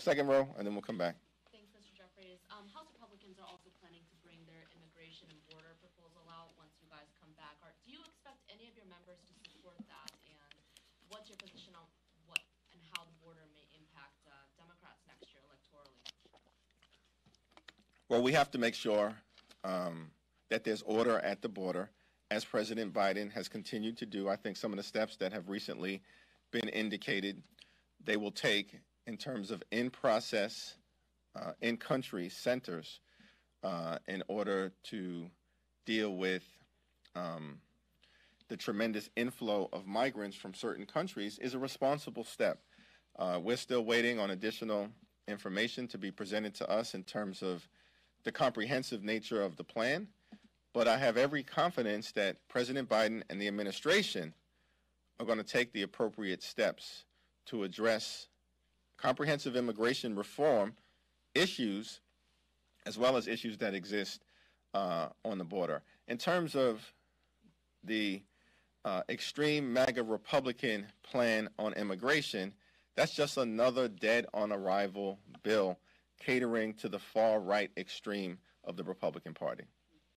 second, second row, and then we'll come back. Thanks, Mr. Jeffries. Um, House Republicans are also planning to bring their immigration and border proposal out once you guys come back. Are, do you expect any of your members to support that? And what's your position on what and how the border may impact uh, Democrats next year electorally? Well, we have to make sure um, that there's order at the border, as President Biden has continued to do. I think some of the steps that have recently been indicated they will take in terms of in process, uh, in country centers uh, in order to deal with um, the tremendous inflow of migrants from certain countries is a responsible step. Uh, we're still waiting on additional information to be presented to us in terms of the comprehensive nature of the plan, but I have every confidence that President Biden and the administration are going to take the appropriate steps to address comprehensive immigration reform issues as well as issues that exist uh, on the border. In terms of the uh, extreme MAGA Republican plan on immigration, that's just another dead on arrival bill catering to the far right extreme of the Republican Party.